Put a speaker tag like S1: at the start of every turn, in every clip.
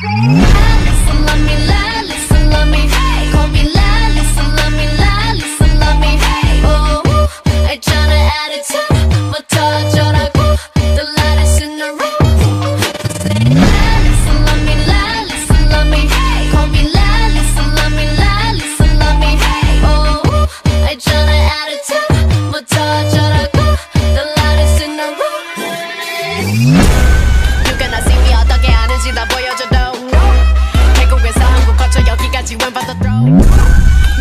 S1: Yeah. about to throw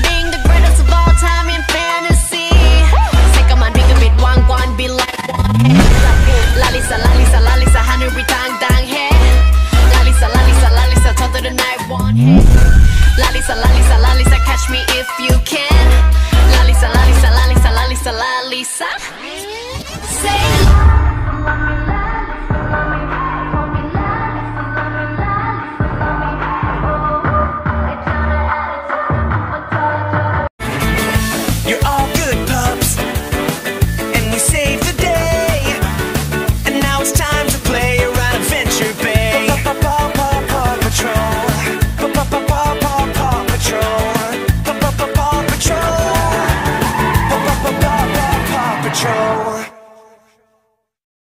S1: Being the greatest of all time in fantasy Sick of my nigga bit one one be like one Lalisa, lalisa, lalisa, hanuri dang dang hey Lalisa, lalisa, lalisa, talk to the night one hey Lalisa, lalisa, lalisa, catch me if you can Lalisa, lalisa, lalisa, lalisa, lalisa